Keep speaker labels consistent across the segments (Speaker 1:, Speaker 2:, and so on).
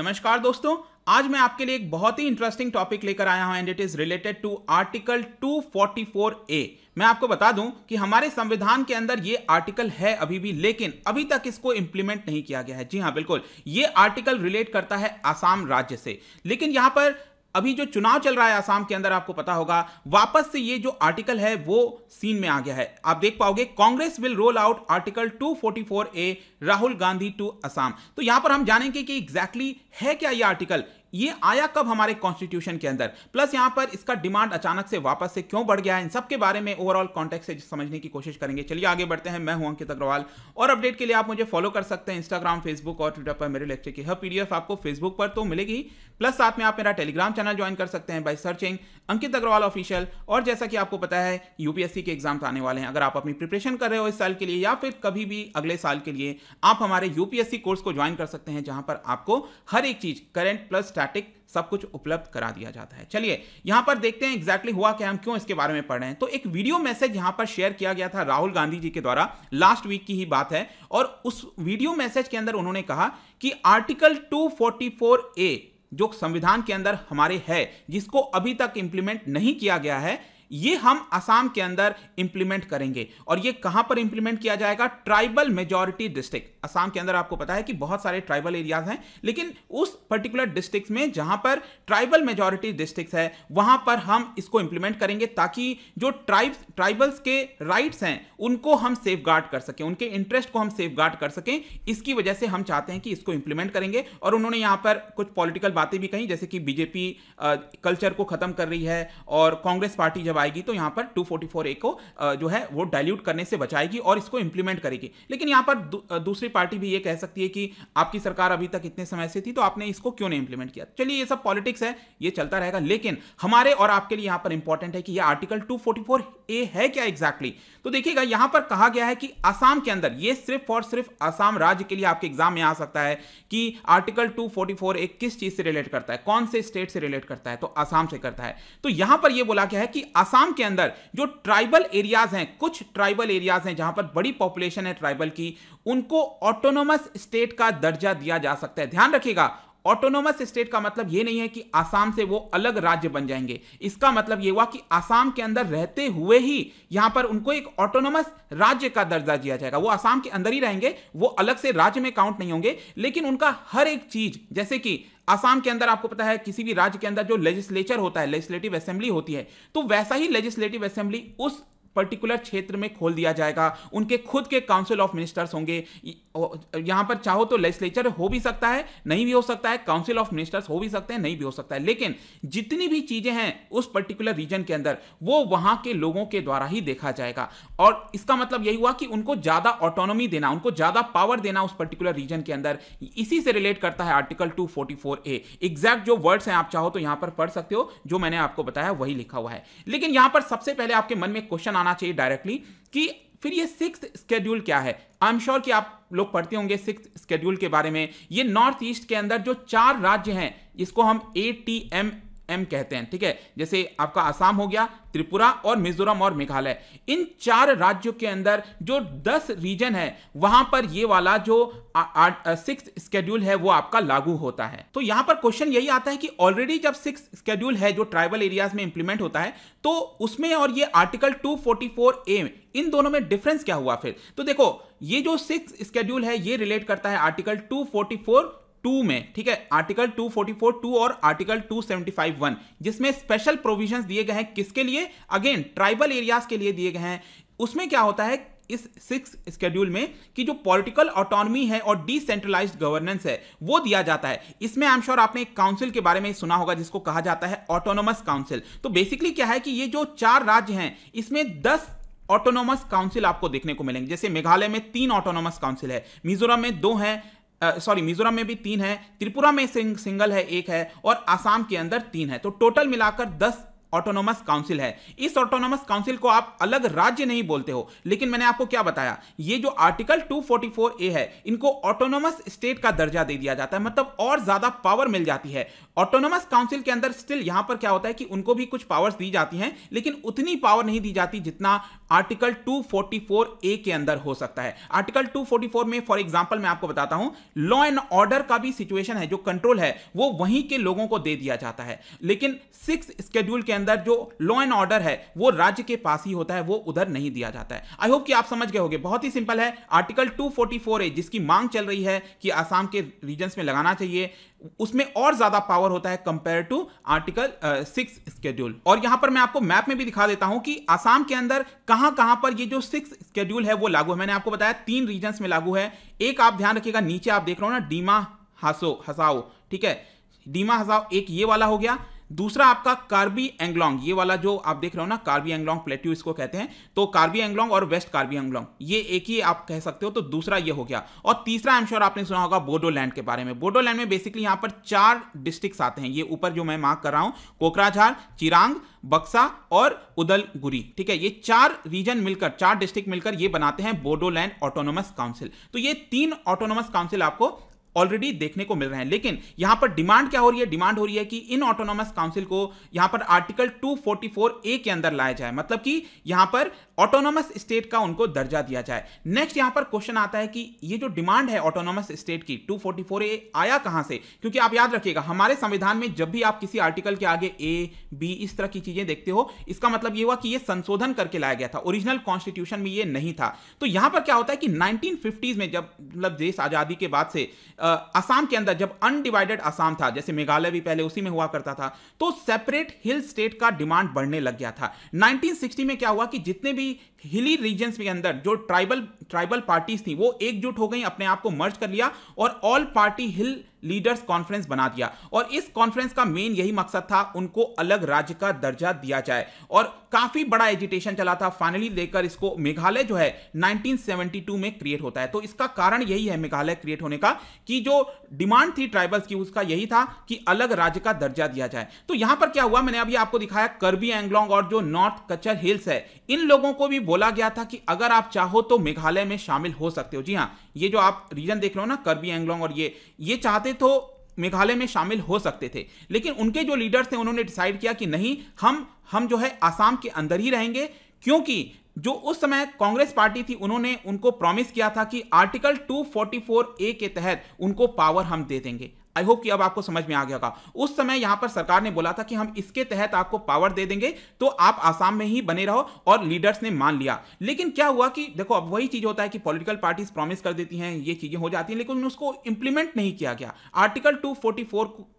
Speaker 1: नमस्कार दोस्तों, आज मैं आपके लिए एक बहुत ही इंटरेस्टिंग टॉपिक लेकर आया हूँ and it is related to article 244 A मैं आपको बता दूँ कि हमारे संविधान के अंदर ये आर्टिकल है अभी भी, लेकिन अभी तक इसको इंप्लीमेंट नहीं किया गया है। जी हाँ बिल्कुल। ये आर्टिकल रिलेट करता है आसाम राज्य से। लेकिन यहाँ पर अभी जो चुनाव चल रहा है आसाम के अंदर, आपको पता होगा, वापस से ये जो आर्टिकल है, वो सीन में आ गया है। आप देख पाओगे, Congress will roll out article 244 A Rahul Gandhi to Assam तो यहाँ पर हम जानेंगे कि एग्जैक्टली exactly है क्या ये आर्टिकल ये आया कब हमारे कॉन्स्टिट्यूशन के अंदर? प्लस यहाँ पर इसका डिमांड अचानक से वापस से क्यों बढ़ गया है? इन सब के बारे में ओवरऑल कॉन्टेक्ट से समझने की कोशिश करेंगे। चलिए आगे बढ़ते हैं। मैं हूँ अंकित अग्रवाल। और अपडेट के लिए आप मुझे फॉलो कर सकते हैं इंस्टाग्राम फेसबुक और ट्विटर पर मेरे लेक्चर की हर पीडीएफ आपको फेसबुक पर तो मिलेगी। प्लस साथ में आप मेरा टेलीग्राम चैनल ज्वाइन कर सकते हैं by searching Ankit Agrawal official और जैसा कि आपको पता है यूपीएससी के एग्ज़ाम आने वाले हैं। अगर आप अपनी प्रिपरेशन कर रहे हो इस साल के लिए या फिर कभी भी अगले साल के लिए, आप हमारे यूपीएससी कोर्स को ज्वाइन कर सकते हैं, जहाँ पर आपको हर एक चीज़ करेंट प्लस स्टैटिक सब कुछ उपलब्ध करा दिया जाता है। चलिए, यहाँ पर देखते हैं एग्जैक्टली हुआ क्या, हम क्यों इसके बारे में पढ़ रहे हैं। तो एक वीडियो मैसेज यहाँ पर शेयर किया गया था राहुल गांधी जी के द्वारा लास्ट वीक की ही बात है, और उस वीडियो मैसेज के अंदर उन्होंने कहा कि आर्टिकल 244 ए जो संविधान के अंदर हमारे है, जिसको अभी तक इंप्लीमेंट नहीं किया गया है ये हम असम के अंदर इंप्लीमेंट करेंगे। और ये कहाँ पर इंप्लीमेंट किया जाएगा? ट्राइबल मेजॉरिटी डिस्ट्रिक्ट असम के अंदर आपको पता है कि बहुत सारे ट्राइबल एरियाज़ हैं, लेकिन उस पर्टिकुलर डिस्ट्रिक्ट में जहाँ पर ट्राइबल मेजॉरिटी डिस्ट्रिक्ट है, वहाँ पर हम इसको इंप्लीमेंट करेंगे ताकि जो ट्राइब ट्राइबल्स के राइट्स हैं, उनको हम सेफ़ कर सकें, उनके इंटरेस्ट को हम सेफ़ कर सकें। इसकी वजह से हम चाहते हैं कि इसको इंप्लीमेंट करेंगे। और उन्होंने यहाँ पर कुछ पॉलिटिकल बातें भी कही, जैसे कि बीजेपी कल्चर को खत्म कर रही है, और कांग्रेस पार्टी जब आएगी तो यहाँ पर 244 ए को जो है वो डाइल्यूट करने से बचाएगी और इसको इंप्लीमेंट करेगी। लेकिन यहाँ पर दू, दूसरी पार्टी भी ये कह सकती है कि आपकी सरकार अभी तक इतने समय से थी तो आपने इसको क्यों नहीं इंप्लीमेंट किया? चलिए ये सब पॉलिटिक्स है ये चलता रहेगा लेकिन हमारे और आपके लिए यहाँ पर इंपॉर्टेंट है कि यह आर्टिकल टू ए है क्या एग्जैक्टली तो देखिएगा यहाँ पर कहा गया है कि आसाम के अंदर ये सिर्फ़ और सिर्फ़ आसाम राज्य के लिए आपके एग्ज़ाम में आ सकता है कि आर्टिकल 244 एक किस चीज़ से रिलेट करता है कौन से स्टेट से रिलेट करता है तो आसाम से करता है। तो यहाँ पर यह बोला गया है कि आसाम के अंदर जो ट्राइबल एरियाज़ हैं, कुछ ट्राइबल एरियाज़ हैं जहाँ पर बड़ी पॉपुलेशन है ट्राइबल की, उनको ऑटोनोमस स्टेट का दर्जा दिया जा सकता है। ध्यान रखिएगा ऑटोनोमस स्टेट का मतलब यह नहीं है कि आसाम से वो अलग राज्य बन जाएँगे। इसका मतलब यह हुआ कि आसाम के अंदर रहते हुए ही यहाँ पर उनको एक ऑटोनोमस राज्य का दर्जा दिया जाएगा। वो आसाम के अंदर ही रहेंगे, वो अलग से राज्य में काउंट नहीं होंगे, लेकिन उनका हर एक चीज़, जैसे कि आसाम के अंदर आपको पता है, किसी भी राज्य के अंदर जो लेजिस्लेचर होता है लेजिस्लेटिव असेंबली होती है तो वैसा ही लेजिस्लेटिव असेंबली उस पर्टिकुलर क्षेत्र में खोल दिया जाएगा। उनके खुद के काउंसिल ऑफ़ मिनिस्टर्स होंगे यहाँ पर चाहो तो लेजिस्लेचर हो भी सकता है, नहीं भी हो सकता है काउंसिल ऑफ़ मिनिस्टर्स हो भी सकते हैं, नहीं भी हो सकता है। लेकिन जितनी भी चीज़ें हैं उस पर्टिकुलर रीजन के अंदर, वो वहाँ के लोगों के द्वारा ही देखा जाएगा। और इसका मतलब यही हुआ कि उनको ज़्यादा ऑटोनॉमी देना, उनको ज़्यादा पावर देना उस पर्टिकुलर रीजन के अंदर, इसी से रिलेट करता है आर्टिकल टू ए एग्जैक्ट जो वर्ड्स हैं, आप चाहो तो यहाँ पर पढ़ सकते हो, जो मैंने आपको बताया वही लिखा हुआ है। लेकिन यहाँ पर सबसे पहले आपके मन में क्वेश्चन आना चाहिए डायरेक्टली कि फिर ये सिक्स स्केड्यूल क्या है? आई एम श्योर कि आप लोग पढ़ते होंगे सिक्स स्केड्यूल के बारे में। ये नॉर्थ ईस्ट के अंदर जो चार राज्य हैं, इसको हम ए टी एम एम कहते हैं, ठीक है? जैसे आपका आसाम हो गया, त्रिपुरा और मिजोरम और मेघालय। इन चार राज्यों के अंदर जो दस रीजन है, वहाँ पर ये वाला जो सिक्स स्केड्यूल है, वो आपका लागू होता है। तो यहाँ पर क्वेश्चन यही आता है कि ऑलरेडी जब सिक्स स्केड्यूल है, जो ट्राइबल एरियाज़ में इंप्लीमेंट होता है तो उसमें और ये आर्टिकल 244 ए इन दोनों में डिफरेंस क्या हुआ फिर? तो देखो, ये जो सिक्स स्केड्यूल है, ये रिलेट करता है आर्टिकल 244 टू में, ठीक है आर्टिकल 244 टू और आर्टिकल 275 वन जिसमें स्पेशल प्रोविजंस दिए गए हैं किसके लिए? अगेन ट्राइबल एरियाज़ के लिए दिए गए हैं। उसमें क्या होता है, इस सिक्स स्केड्यूल में कि जो पॉलिटिकल ऑटोनॉमी है और डिसेंट्रलाइज्ड गवर्नेंस है, वो दिया जाता है। इसमें आई एम श्योर आपने एक काउंसिल के बारे में सुना होगा जिसको कहा जाता है ऑटोनोमस काउंसिल तो बेसिकली क्या है कि ये जो चार राज्य हैं, इसमें दस ऑटोनोमस काउंसिल आपको देखने को मिलेंगे। जैसे मेघालय में तीन ऑटोनोमस काउंसिल है, मिजोरम में दो हैं सॉरी मिजोरम में भी तीन है त्रिपुरा में सिंग, सिंगल है एक है और आसाम के अंदर तीन है। तो टोटल मिलाकर दस ऑटोनोमस काउंसिल है। इस ऑटोनोमस काउंसिल को आप अलग राज्य नहीं बोलते हो, लेकिन मैंने आपको क्या बताया? ये जो आर्टिकल 244 ए है, इनको ऑटोनोमस स्टेट का दर्जा दे दिया जाता है मतलब और ज़्यादा पावर मिल जाती है। ऑटोनोमस काउंसिल के अंदर स्टिल यहाँ पर क्या होता है कि उनको भी कुछ पावर्स दी जाती हैं, लेकिन उतनी पावर नहीं दी जाती जितना आर्टिकल 244 ए के अंदर हो सकता है। आर्टिकल 244 में फॉर एग्जांपल मैं आपको बताता हूँ लॉ एंड ऑर्डर का भी सिचुएशन है, जो कंट्रोल है, वो वहीं के लोगों को दे दिया जाता है। लेकिन सिक्स स्केड्यूल के अंदर जो लॉ एंड ऑर्डर है, वो राज्य के पास ही होता है, वो उधर नहीं दिया जाता है। आई होप कि आप समझ गए होंगे। बहुत ही सिंपल है। आर्टिकल 244 ए जिसकी मांग चल रही है कि आसाम के रीजन में लगाना चाहिए, उसमें और ज़्यादा पावर होता है compare to article six schedule और यहाँ पर मैं आपको मैप में भी दिखा देता हूँ कि आसाम के अंदर कहाँ कहाँ पर ये जो सिक्स स्केड्यूल है, वो लागू है। मैंने आपको बताया, तीन रीजन में लागू है। एक आप ध्यान रखिएगा, नीचे आप देख रहे हो ना डीमा हसो हसाओ ठीक है? डीमा हसाओ एक ये वाला हो गया। दूसरा आपका कार्बी एंगलोंग, ये वाला जो आप देख रहे हो ना, कार्बी एंगलोंग प्लेट्यू इसको कहते हैं तो कार्बी एंगलोंग और वेस्ट कार्बी एंगलोंग, ये एक ही आप कह सकते हो तो दूसरा ये हो गया। और तीसरा आई श्योर आपने सुना होगा बोडोलैंड के बारे में। बोडोलैंड में बेसिकली यहाँ पर चार डिस्ट्रिक्ट आते हैं, ये ऊपर जो मैं मार्क कर रहा हूँ, कोकराझार, चिरांग, बक्सा और उदलगुरी, ठीक है? ये चार रीजन मिलकर, चार डिस्ट्रिक्ट मिलकर ये बनाते हैं बोडोलैंड ऑटोनोमस काउंसिल तो ये तीन ऑटोनोमस काउंसिल आपको ऑलरेडी देखने को मिल रहे हैं। लेकिन यहाँ पर डिमांड क्या हो रही है? डिमांड हो रही है कि इन ऑटोनॉमस काउंसिल को यहाँ पर आर्टिकल 244 ए के अंदर लाया जाए। मतलब कि यहाँ पर ऑटोनॉमस स्टेट का उनको दर्जा दिया जाए। नेक्स्ट यहाँ पर क्वेश्चन आता है कि ये जो डिमांड है ऑटोनॉमस स्टेट की 244 ए आया कहाँ से? क्योंकि आप याद रखिएगा, हमारे संविधान में जब भी आप किसी आर्टिकल के आगे ए बी इस तरह की चीज़ें देखते हो, इसका मतलब ये हुआ कि ये संशोधन करके लाया गया था। ओरिजिनल कॉन्स्टिट्यूशन में ये नहीं था। तो यहाँ पर क्या होता है कि नाइनटीन में जब मतलब देश आज़ादी के बाद से असम के अंदर जब अनडिवाइडेड असम था, जैसे मेघालय भी पहले उसी में हुआ करता था तो सेपरेट हिल स्टेट का डिमांड बढ़ने लग गया था। 1960 में क्या हुआ कि जितने भी हिली रीजन्स के अंदर जो ट्राइबल ट्राइबल पार्टीज़ थी, वो एकजुट हो गई, अपने आप को मर्ज कर लिया और all party hill leaders conference बना दिया। और इस कॉन्फ्रेंस का मेन यही मकसद था, उनको अलग राज्य का दर्जा दिया जाए। और काफ़ी बड़ा एजिटेशन चला था। फाइनली लेकर इसको मेघालय जो है 1972 में क्रिएट होता है। तो इसका कारण यही है मेघालय क्रिएट होने का, कि जो डिमांड थी ट्राइबल्स की, उसका यही था कि अलग राज्य का दर्जा दिया जाए। तो यहाँ पर क्या हुआ? मैंने अभी आपको दिखाया करबी एंगलोंग और जो नॉर्थ कच्चर हिल्स है, इन लोगों को भी बोला गया था कि अगर आप चाहो तो मेघालय में शामिल हो सकते हो। जी हाँ ये जो आप रीजन देख रहे हो ना, करबी, एंगलोंग और ये ये चाहते तो मेघालय में शामिल हो सकते थे, लेकिन उनके जो लीडर्स थे, उन्होंने डिसाइड किया कि नहीं, हम हम जो है आसाम के अंदर ही रहेंगे, क्योंकि जो उस समय कांग्रेस पार्टी थी, उन्होंने उनको प्रॉमिस किया था कि आर्टिकल 244 ए के तहत उनको पावर हम दे देंगे। आई होप कि अब आपको समझ में आ गया होगा। उस समय यहाँ पर सरकार ने बोला था कि हम इसके तहत आपको पावर दे देंगे तो आप आसाम में ही बने रहो और लीडर्स ने मान लिया। लेकिन क्या हुआ कि देखो, अब वही चीज़ होता है कि पॉलिटिकल पार्टीज़ प्रॉमिस कर देती हैं, ये चीज़ें हो जाती हैं, लेकिन उसको इंप्लीमेंट नहीं किया गया। आर्टिकल टू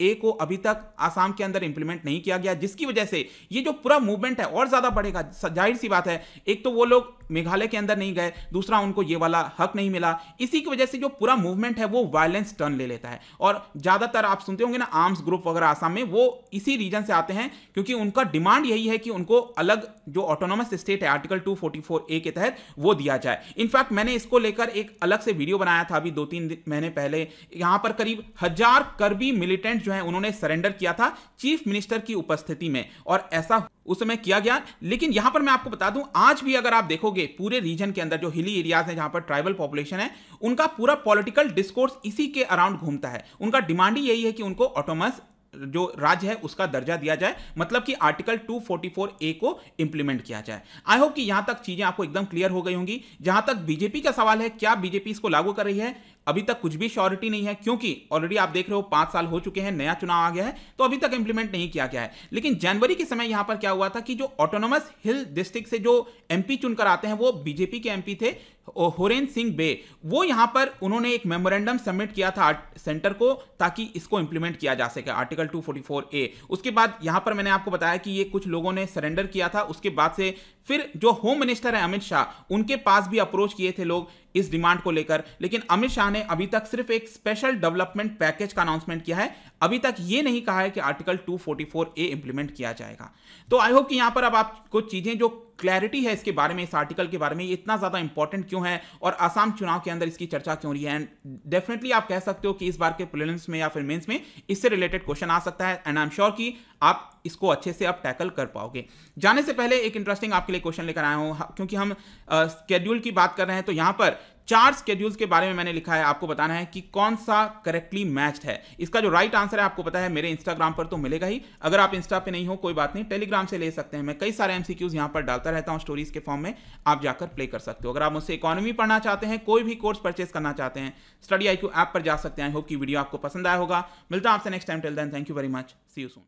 Speaker 1: ए को अभी तक आसाम के अंदर इंप्लीमेंट नहीं किया गया, जिसकी वजह से ये जो पूरा मूवमेंट है और ज़्यादा बढ़ेगा। ज़ाहिर सी बात है, एक तो वो लोग मेघालय के अंदर नहीं गए, दूसरा उनको ये वाला हक नहीं मिला। इसी की वजह से जो पूरा मूवमेंट है, वो वायलेंस टर्न ले लेता है। और ज़्यादातर आप सुनते होंगे ना आर्म्स ग्रुप वगैरह आसाम में, वो इसी रीजन से आते हैं, क्योंकि उनका डिमांड यही है कि उनको अलग जो ऑटोनोमस स्टेट है आर्टिकल 244 ए के तहत वो दिया जाए। इनफैक्ट मैंने इसको लेकर एक अलग से वीडियो बनाया था अभी दो तीन महीने पहले। यहाँ पर करीब हज़ार करबी मिलिटेंट जो है, उन्होंने सरेंडर किया था चीफ मिनिस्टर की उपस्थिति में। और ऐसा उस समय किया गया। लेकिन यहाँ पर मैं आपको बता दूँ, आज भी अगर आप देखोगे, पूरे रीजन के अंदर जो हिली एरियाज़ हैं, जहाँ पर ट्राइबल पॉपुलेशन है, उनका पूरा पॉलिटिकल डिस्कोर्स इसी के अराउंड घूमता है। उनका डिमांड ही यही है कि उनको ऑटोमस जो राज्य है, उसका दर्जा दिया जाए मतलब कि आर्टिकल 244 ए को इंप्लीमेंट किया जाए। आई होप कि यहाँ तक चीज़ें आपको एकदम क्लियर हो गई होंगी। जहाँ तक बीजेपी का सवाल है, क्या बीजेपी इसको लागू कर रही है? अभी तक कुछ भी श्योरिटी नहीं है, क्योंकि ऑलरेडी आप देख रहे हो पाँच साल हो चुके हैं, नया चुनाव आ गया है तो अभी तक इंप्लीमेंट नहीं किया गया है। लेकिन जनवरी के समय यहाँ पर क्या हुआ था कि जो ऑटोनोमस हिल डिस्ट्रिक्ट से जो एमपी चुनकर आते हैं, वो बीजेपी के एमपी थे होरेन सिंह बे वो यहाँ पर उन्होंने एक मेमोरेंडम सबमिट किया था सेंटर को, ताकि इसको इंप्लीमेंट किया जा सके आर्टिकल 244 ए उसके बाद यहाँ पर मैंने आपको बताया कि ये कुछ लोगों ने सरेंडर किया था, उसके बाद से फिर जो होम मिनिस्टर है अमित शाह उनके पास भी अप्रोच किए थे लोग इस डिमांड को लेकर। लेकिन अमित शाह ने अभी तक सिर्फ़ एक स्पेशल डेवलपमेंट पैकेज का अनाउंसमेंट किया है। अभी तक यह नहीं कहा है कि आर्टिकल 244 ए इंप्लीमेंट किया जाएगा। तो आई होप कि यहाँ पर अब आप कुछ चीज़ें जो क्लैरिटी है इसके बारे में इस आर्टिकल के बारे में ये इतना ज़्यादा इंपॉर्टेंट क्यों है और आसाम चुनाव के अंदर इसकी चर्चा क्यों रही है? एंड डेफिनेटली आप कह सकते हो कि इस बार के प्रिलिम्स में या फिर मेंस में इससे रिलेटेड क्वेश्चन आ सकता है एंड आई एम श्योर कि आप इसको अच्छे से आप टैकल कर पाओगे। जाने से पहले एक इंटरेस्टिंग आपके लिए क्वेश्चन लेकर आया हूँ। क्योंकि हम स्केड्यूल uh, की बात कर रहे हैं तो यहाँ पर चार स्केड्यूल्स के बारे में मैंने लिखा है, आपको बताना है कि कौन सा करेक्टली मैच्ड है। इसका जो राइट आंसर है, आपको पता है, मेरे इंस्टाग्राम पर तो मिलेगा ही। अगर आप इंस्टा पे नहीं हो, कोई बात नहीं टेलीग्राम से ले सकते हैं। मैं कई सारे एमसीक्यूज यहाँ पर डालता रहता हूँ स्टोरीज के फॉर्म में। आप जाकर प्ले कर सकते हो। अगर आप मुझसे इकोनॉमी पढ़ना चाहते हैं, कोई भी कोर्स परचेज करना चाहते हैं स्टडी आई ऐप पर जा सकते हैं। होप की वीडियो आपको पसंद आया होगा। मिलता है आपसे next time till then thank you very much see you soon